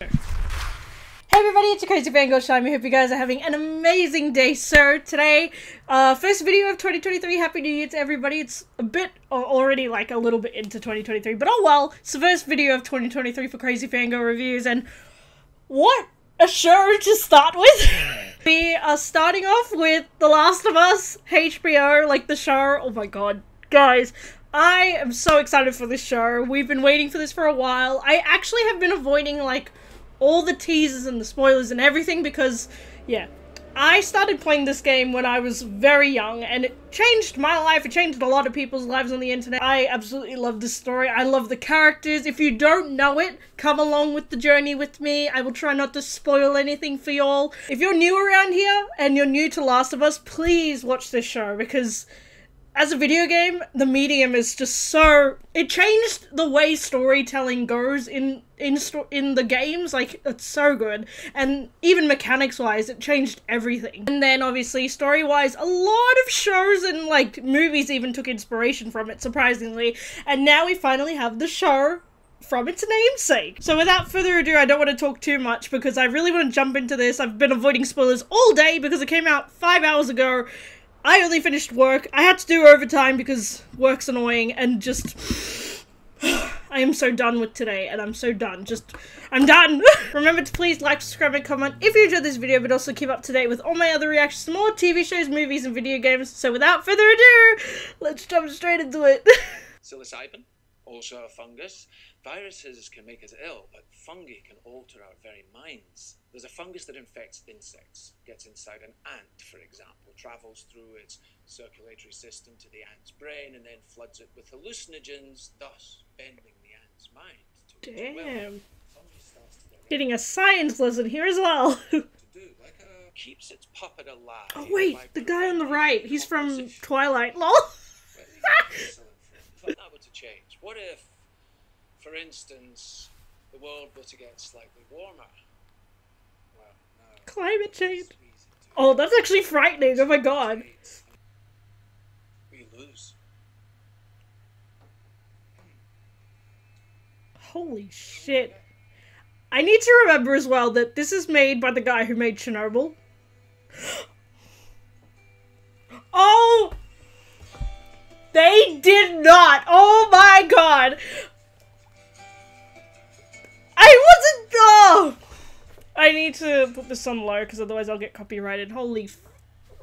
Hey everybody, it's your Crazy Fangirl Shyami. I hope you guys are having an amazing day, sir. Today, uh, first video of 2023. Happy New Year to everybody. It's a bit already like a little bit into 2023, but oh well. It's the first video of 2023 for Crazy Fangirl Reviews, and what a show to start with. we are starting off with The Last of Us, HBO, like the show. Oh my god, guys. I am so excited for this show. We've been waiting for this for a while. I actually have been avoiding like all the teasers and the spoilers and everything because, yeah, I started playing this game when I was very young and it changed my life. It changed a lot of people's lives on the internet. I absolutely love this story. I love the characters. If you don't know it, come along with the journey with me. I will try not to spoil anything for y'all. If you're new around here and you're new to Last of Us, please watch this show because as a video game, the medium is just so it changed the way storytelling goes in in sto- in the games. Like it's so good, and even mechanics wise, it changed everything. And then obviously story wise, a lot of shows and like movies even took inspiration from it, surprisingly. And now we finally have the show from its namesake. So without further ado, I don't want to talk too much because I really want to jump into this. I've been avoiding spoilers all day because it came out five hours ago I only finished work. I had to do overtime because work's annoying and just. I am so done with today and I'm so done. Just, I'm done. Remember to please like, subscribe, and comment if you enjoyed this video, but also keep up to date with all my other reactions to more TV shows, movies, and video games. So without further ado, let's jump straight into it. Psilocybin, also a fungus. Viruses can make us ill, but fungi can alter our very minds. There's a fungus that infects insects, gets inside an ant, for example, travels through its circulatory system to the ant's brain, and then floods it with hallucinogens, thus bending the ant's mind. To Damn. Getting a science lesson here as well. Uh, keeps its puppet alive. Oh wait, the guy on the right, he's from Twilight. Lol. that were to change. What if, for instance, the world were to get slightly warmer? Climate change. Oh, that's actually frightening. Oh my god. We lose. Holy shit. I need to remember as well that this is made by the guy who made Chernobyl. Oh! They did not! Oh my god! I wasn't- oh! I need to put this on low because otherwise I'll get copyrighted. Holy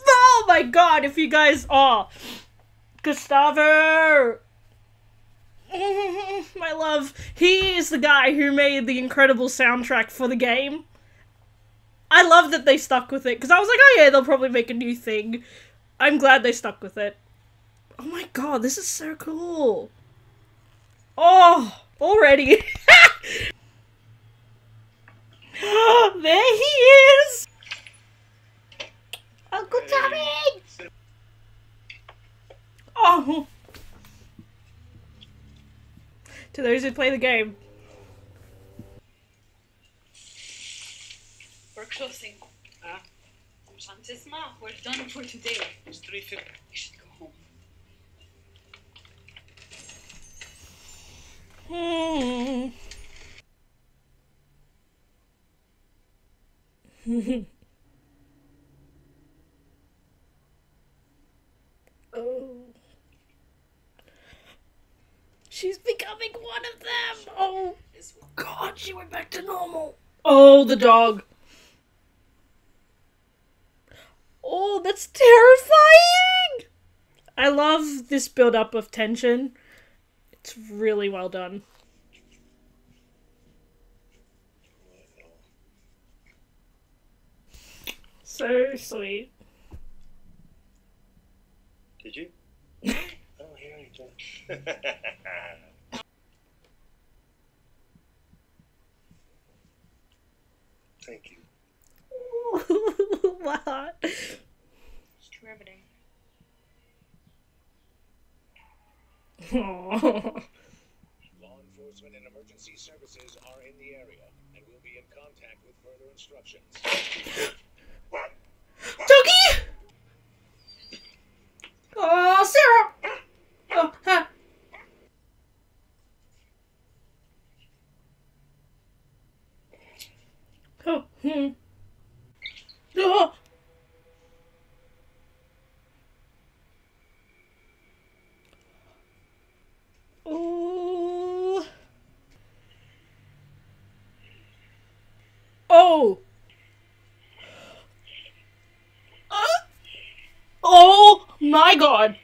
Oh my god, if you guys are Gustavo my love. He is the guy who made the incredible soundtrack for the game. I love that they stuck with it because I was like, oh yeah, they'll probably make a new thing. I'm glad they stuck with it. Oh my god, this is so cool. Oh, already. there he is! Uncle Tommy! Oh! To those who play the game. We're closing. Ah. we're done for today. It's 3.50. We should go home. Hmm. oh. She's becoming one of them. Oh, God, she went back to normal. Oh, the dog. Oh, that's terrifying. I love this build up of tension. It's really well done. So sweet. Did you? oh, here you go. Thank you. what? It's riveting. Law enforcement and emergency services are in the area and will be in contact with further instructions. Oh, Sarah! Oh, huh. Oh. Oh. Uh, oh my god.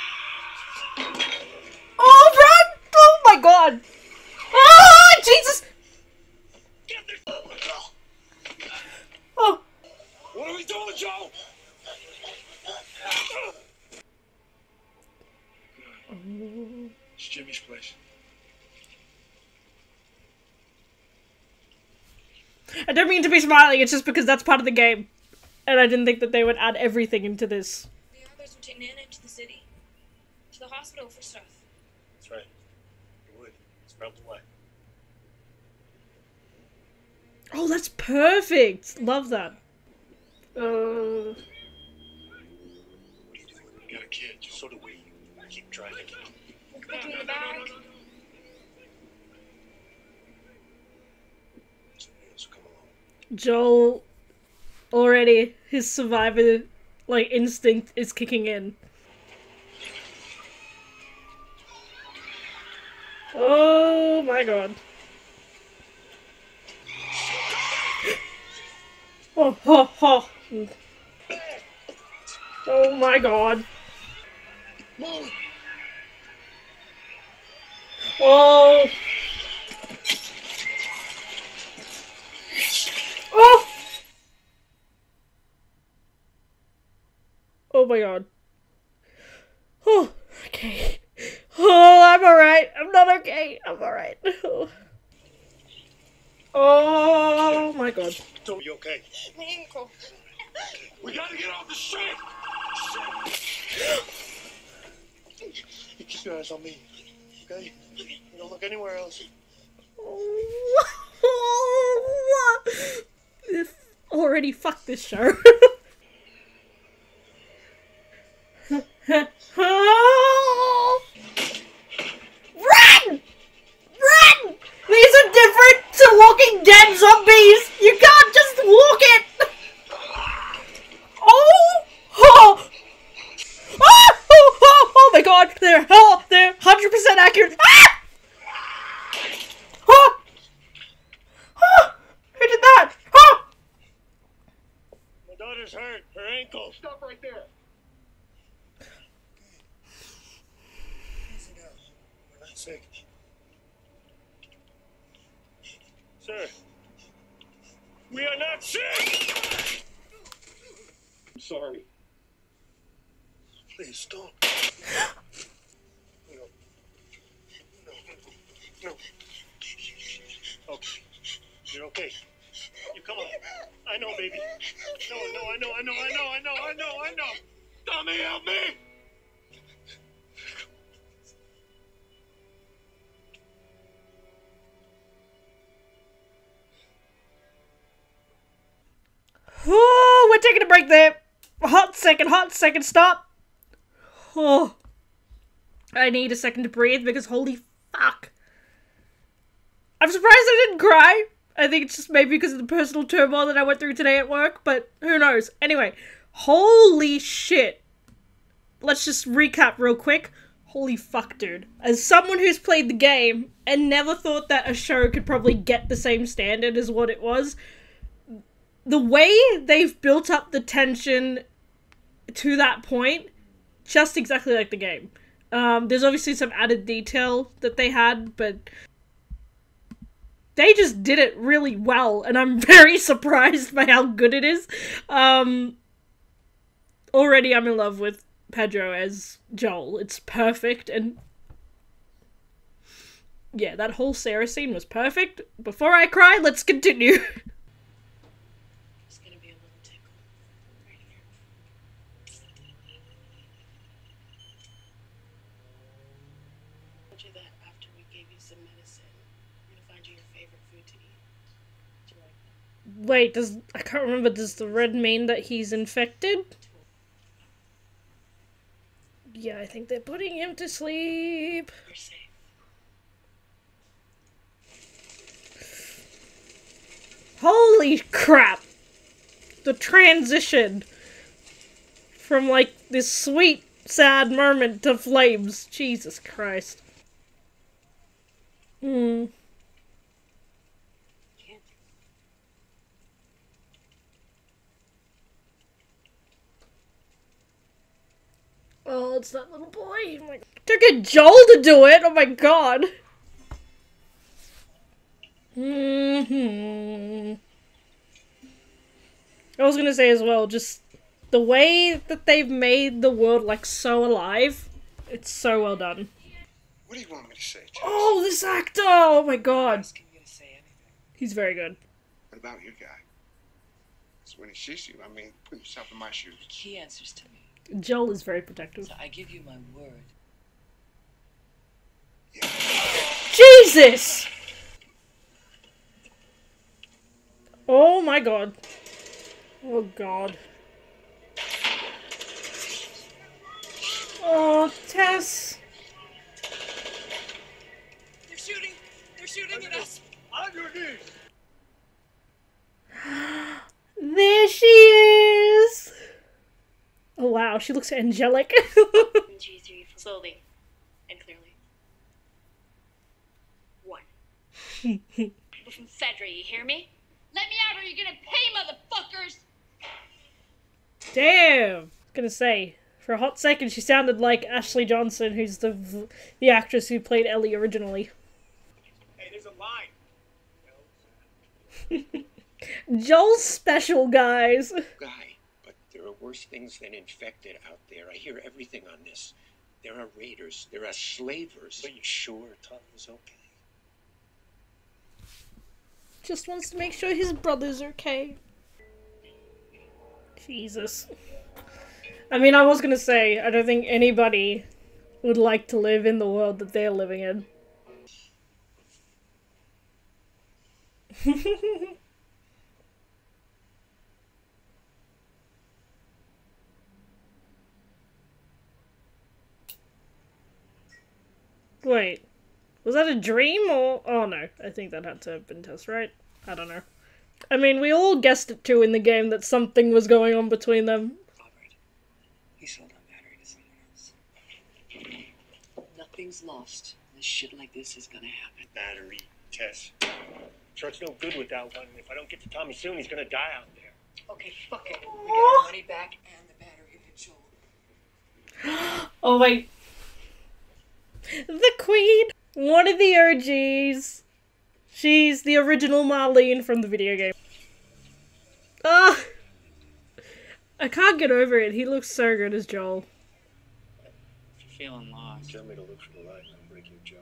Oh, run! Oh my god. Ah, Jesus. Oh. What are we doing, Joe? It's Jimmy's place. I don't mean to be smiling, it's just because that's part of the game. And I didn't think that they would add everything into this. Hospital for stuff. That's right. You would. It's from the way. Oh, that's perfect! Love that. Uh, What do you do? You got a kid. So do we. Keep trying to keep. We'll put you in the bag. Somebody else will come along. Joel already his survivor like instinct is kicking in. Oh my god. Oh, ho, ho. oh my god. Oh. Oh. Oh my god. Oh, okay. Oh, I'm alright. I'm not okay. I'm alright. Oh my god. Don't you okay? My ankle. We gotta get off the ship! You keep your eyes on me, okay? You don't look anywhere else. If already fucked this show. taking a break there. Hot second, hot second, stop. Oh. I need a second to breathe because holy fuck. I'm surprised I didn't cry. I think it's just maybe because of the personal turmoil that I went through today at work, but who knows. Anyway, holy shit. Let's just recap real quick. Holy fuck, dude. As someone who's played the game and never thought that a show could probably get the same standard as what it was, the way they've built up the tension to that point, just exactly like the game. Um, there's obviously some added detail that they had, but they just did it really well, and I'm very surprised by how good it is. Um, already, I'm in love with Pedro as Joel. It's perfect, and yeah, that whole Sarah scene was perfect. Before I cry, let's continue. It's gonna be a little tickle. Right here. told you that after we gave you some medicine, we're gonna find you your favorite food to eat. Do you like that? Wait, does I can't remember. Does the red mean that he's infected? Yeah, I think they're putting him to sleep. Holy crap! The transition from like this sweet, sad moment to flames. Jesus Christ. Hmm. It's that little boy. Oh my- To get Joel to do it. Oh my god. Hmm. I was gonna say as well, just the way that they've made the world like so alive. It's so well done. What do you want me to say, Jess? Oh, this actor! Oh my god, asking you to say anything. he's very good. What about your guy? So when he sees you, I mean, put yourself in my shoes. He answers to me. Joel is very protective. So I give you my word. Jesus! Oh my god. Oh god. Oh, Tess. They're shooting! They're shooting at us! On your knees! There she is! Oh wow, she looks angelic. Slowly and clearly. One. People from Fedra, you hear me? Let me out or you're gonna pay, motherfuckers! Damn! I was Gonna say, for a hot second, she sounded like Ashley Johnson, who's the the actress who played Ellie originally. Hey, there's a line. Joel's special, guys. guy, but there are worse things than infected out there. I hear everything on this. There are raiders, there are slavers. Are you sure Tom is okay? Just wants to make sure his brother's okay. Jesus. I mean, I was gonna say, I don't think anybody would like to live in the world that they're living in. Wait, was that a dream or? Oh no, I think that had to have been Tess, right? I don't know. I mean, we all guessed it too in the game that something was going on between them. Robert, he sold that battery to someone else. Nothing's lost. This shit like this is gonna happen. Battery, Tess. Sure, it's no good without one. If I don't get to Tommy soon, he's gonna die out there. Okay, fuck it. We get our money back and the battery if Joel. Oh wait. The Queen! One of the OGs. She's the original Marlene from the video game. Ah! I can't get over it. He looks so good as Joel. If you're feeling lost. Tell me to look for the light and I'll break your jaw.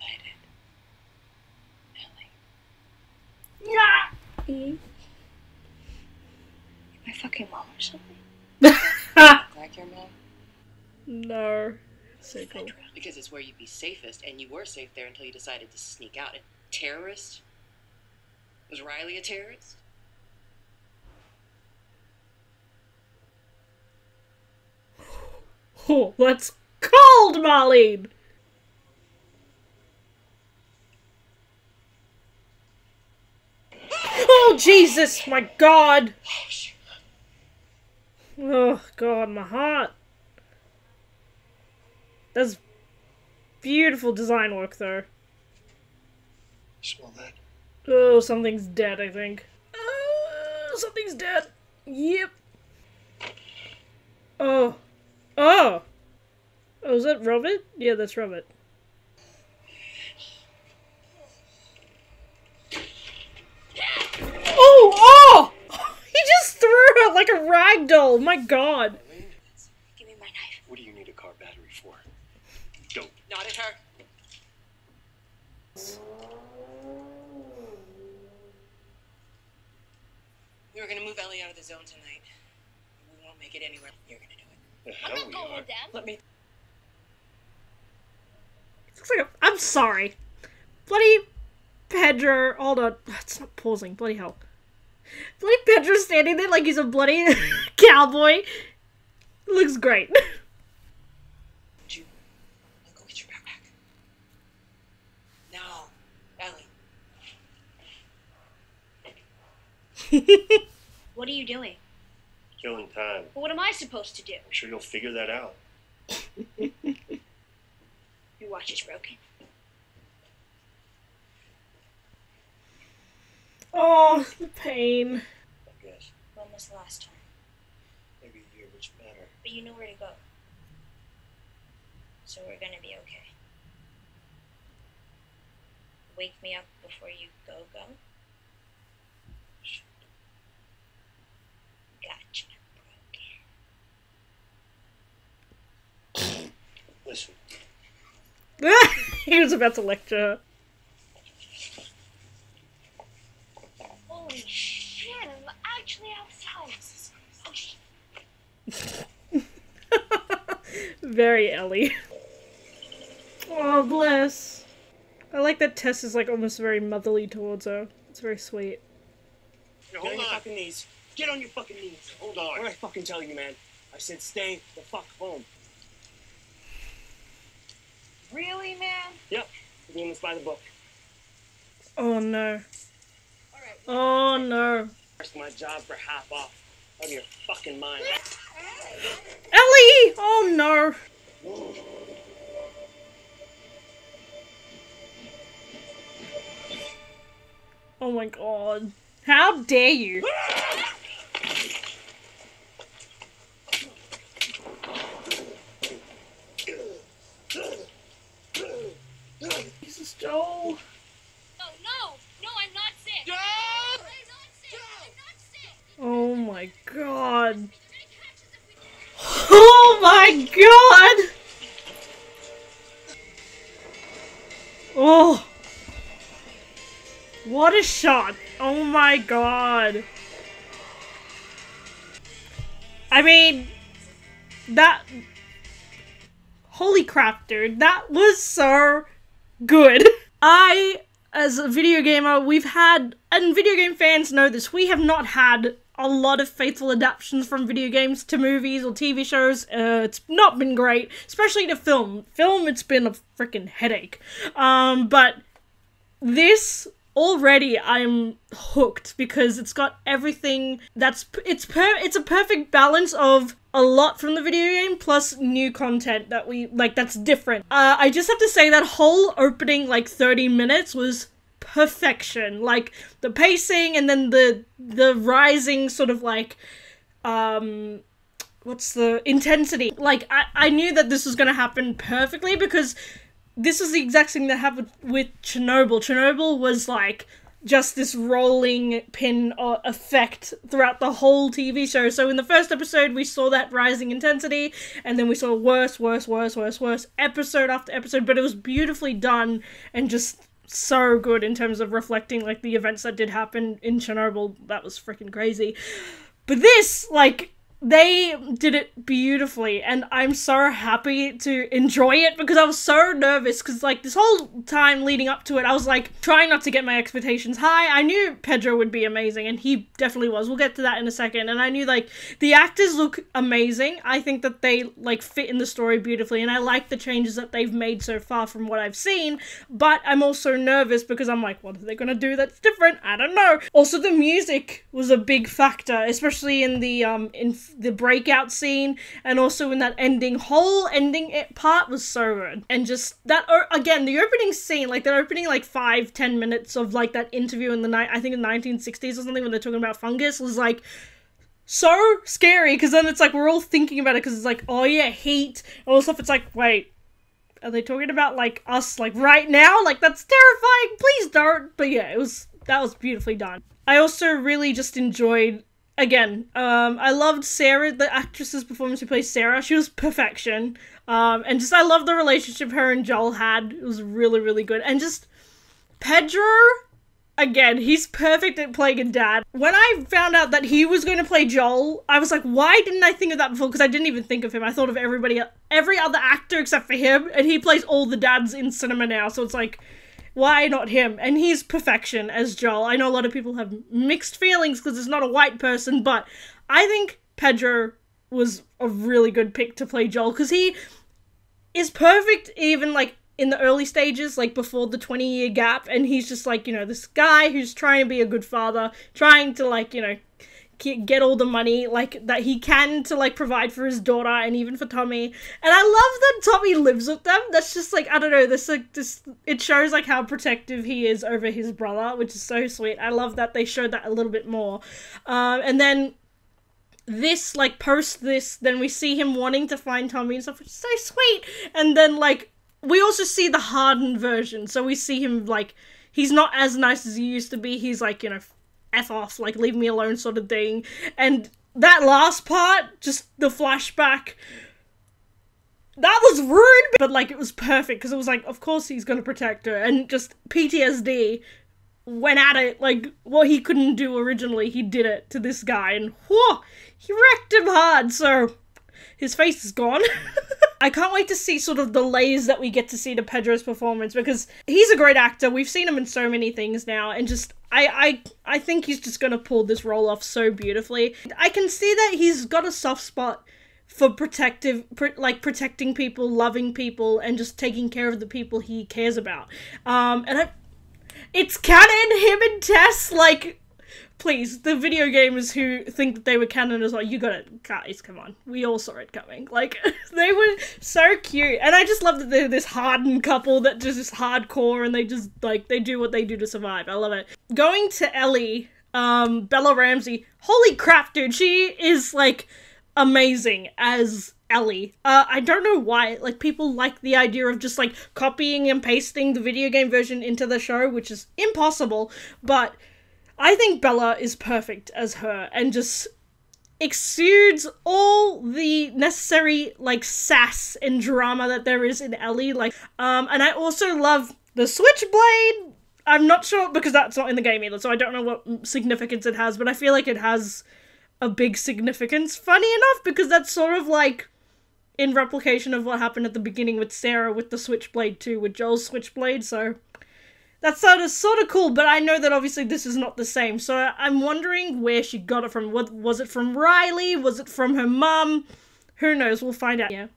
Light it. Ellie, my fucking mom or something? Like your mom? no. So cool. Because it's where you'd be safest, and you were safe there until you decided to sneak out. A terrorist? Was Riley a terrorist? Oh, that's cold, Marlene! Oh, Jesus! My God! Oh, oh God, my heart. That's beautiful design work, though. Smell that? Oh, something's dead, I think. Oh, something's dead. Yep. Oh. Oh! Oh, is that Robert? Yeah, that's Robert. Oh! Oh! He just threw her like a rag doll. My god. Give me my knife. What do you need a car battery for? Dope. Not at her. We were gonna move Ellie out of the zone tonight. We won't make it anywhere. You're gonna do it. The I'm not going with them. Let me. Looks like a, I'm sorry. Bloody Pedro. Hold on. It's not pausing. Bloody hell. Bloody Pedro standing there like he's a bloody cowboy. Looks great. You. I'll go get your backpack. What are you doing? Killing time. What am I supposed to do? I'm sure you'll figure that out. Your watch is broken. Oh, the pain. I guess. When was the last time? Maybe a year, which matter. But you know where to go. So we're gonna be okay. Wake me up before you go go. Listen, he was about to lecture her. Holy shit, I'm actually outside. Very Ellie. Oh, bless. I like that Tess is like almost very motherly towards her. It's very sweet. Hey, Get hold on your fucking knees. Get on your fucking knees. Hold on. What on. did I fucking tell you, man? I said stay the fuck home. Really, man? Yep. We're doing this by the book. Oh no. Alright. Oh no. Risk my job for half off. Out of your fucking mind. Ellie! Oh no. Oh my god. How dare you? Jesus, Joel. No, no! No, I'm not sick! I'm not sick! I'm not sick! Oh my god. Oh my god! Oh. What a shot. Oh my god. I mean, that. Holy crap, dude. That was so good. I, as a video gamer, we've had, and video game fans know this, we have not had a lot of faithful adaptations from video games to movies or TV shows. Uh, it's not been great, especially to film. Film, it's been a freaking headache. Um, but this already I'm hooked because it's got everything that's it's per it's a perfect balance of a lot from the video game plus new content that we like that's different. Uh, I just have to say that whole opening like 30 minutes was perfection. Like the pacing and then the the rising sort of like um what's the intensity like i i knew that this was to happen perfectly because this is the exact thing that happened with chernobyl chernobyl was like just this rolling pin uh, effect throughout the whole TV show. So in the first episode, we saw that rising intensity, and then we saw worse, worse, worse, worse, worse episode after episode. But it was beautifully done and just so good in terms of reflecting like the events that did happen in Chernobyl. That was freaking crazy. But this, like, they did it beautifully, and I'm so happy to enjoy it because I was so nervous. Because, like, this whole time leading up to it, I was like trying not to get my expectations high. I knew Pedro would be amazing, and he definitely was. We'll get to that in a second. And I knew, like, the actors look amazing. I think that they, like, fit in the story beautifully, and I like the changes that they've made so far from what I've seen. But I'm also nervous because I'm like, what are they gonna do that's different? I don't know. Also, the music was a big factor, especially in the um in the breakout scene and also in that ending whole ending it part was so good. And just that again the opening scene like that opening like five ten minutes of like that interview in the night i think in the 1960s or something when they're talking about fungus was like so scary because then it's like we're all thinking about it because it's like oh yeah heat and all stuff. It's like wait are they talking about like us like right now? Like that's terrifying! Please don't! But yeah it was that was beautifully done. I also really just enjoyed again um i loved sarah the actress's performance who plays sarah she was perfection um and just i love the relationship her and joel had it was really really good and just pedro again, he's perfect at playing a dad. When I found out that he was going to play Joel, I was like, why didn't I think of that before? Because I didn't even think of him. I thought of everybody, every other actor except for him, and he plays all the dads in cinema now. So it's like, why not him? And he's perfection as Joel. I know a lot of people have mixed feelings because it's not a white person, but I think Pedro was a really good pick to play Joel because he is perfect even like in the early stages, like before the 20 year gap, and he's just like, you know, this guy who's trying to be a good father, trying to, like, you know, get all the money like that he can to like provide for his daughter and even for Tommy. And I love that Tommy lives with them. That's just like I don't know. This like this it shows like how protective he is over his brother, which is so sweet. I love that they showed that a little bit more. Um, and then this like post this, then we see him wanting to find Tommy and stuff, which is so sweet. And then like we also see the hardened version, so we see him like he's not as nice as he used to be. He's like you know F off, like leave me alone sort of thing. And that last part, just the flashback, that was rude, but like it was perfect because it was like, of course he's gonna protect her, and just PTSD went at it like what he couldn't do originally, he did it to this guy, and whoa, he wrecked him hard. So his face is gone. I can't wait to see sort of the layers that we get to see to Pedro's performance because he's a great actor. We've seen him in so many things now, and just I I I think he's just gonna pull this role off so beautifully. I can see that he's got a soft spot for protective pr- like protecting people loving people and just taking care of the people he cares about um and I, it's canon him and tess like please, the video gamers who think that they were canon as well, you got it, guys, come on. We all saw it coming. Like, they were so cute. And I just love that they're this hardened couple that just is hardcore and they just, like, they do what they do to survive. I love it. Going to Ellie, um, Bella Ramsey, holy crap, dude, she is, like, amazing as Ellie. Uh, I don't know why, like, people like the idea of just, like, copying and pasting the video game version into the show, which is impossible, but I think Bella is perfect as her and just exudes all the necessary like sass and drama that there is in Ellie like um and I also love the switchblade. I'm not sure because that's not in the game either so I don't know what significance it has but I feel like it has a big significance funny enough because that's sort of like in replication of what happened at the beginning with Sarah with the switchblade too with Joel's switchblade so sort of sort of cool, but I know that obviously this is not the same. So I'm wondering where she got it from. What was it from Riley? Was it from her mum? Who knows? We'll find out. Yeah.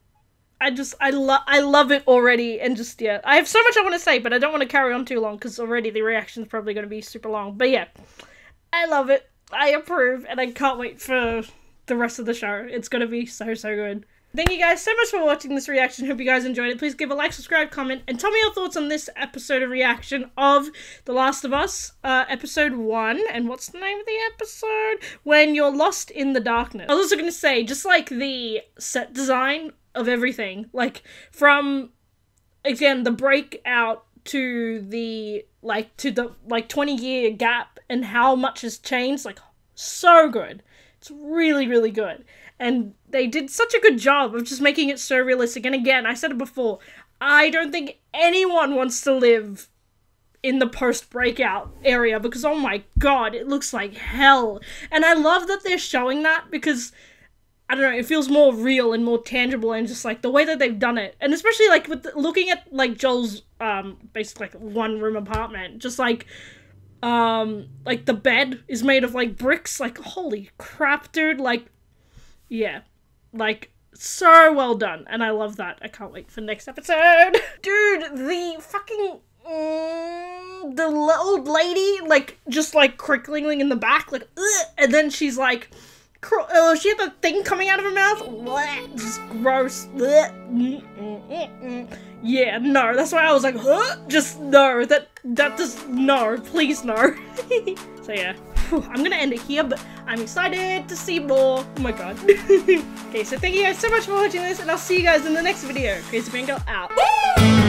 I just I love I love it already and just yeah. I have so much I want to say, but I don't want to carry on too long cuz already the reaction's probably going to be super long. But yeah. I love it. I approve and I can't wait for the rest of the show. It's going to be so so good. Thank you guys so much for watching this reaction. Hope you guys enjoyed it. Please give a like, subscribe, comment, and tell me your thoughts on this episode of reaction of The Last of Us, uh, episode one. And what's the name of the episode? When you're lost in the darkness. I was also to say, just like the set design of everything, like from again the breakout to the like to the like 20 year gap and how much has changed, like so good. It's really really good and they did such a good job of just making it so realistic. And again, I said it before, I don't think anyone wants to live in the post breakout area because oh my god, it looks like hell. And I love that they're showing that because I don't know, it feels more real and more tangible and just like the way that they've done it. And especially like with the, looking at like Joel's um basically like one room apartment, just like um like the bed is made of like bricks like holy crap dude like yeah, like so well done, and I love that. I can't wait for the next episode, dude. The fucking mm, the old lady, like just like crickling in the back, like, Ugh! and then she's like. Oh, she had the thing coming out of her mouth. Blech, just gross. Yeah, no. That's why I was like, huh? Just no. That that just no. Please no. so yeah. I'm gonna end it here, but I'm excited to see more. Oh my god. okay, so thank you guys so much for watching this, and I'll see you guys in the next video. Crazy Girl out.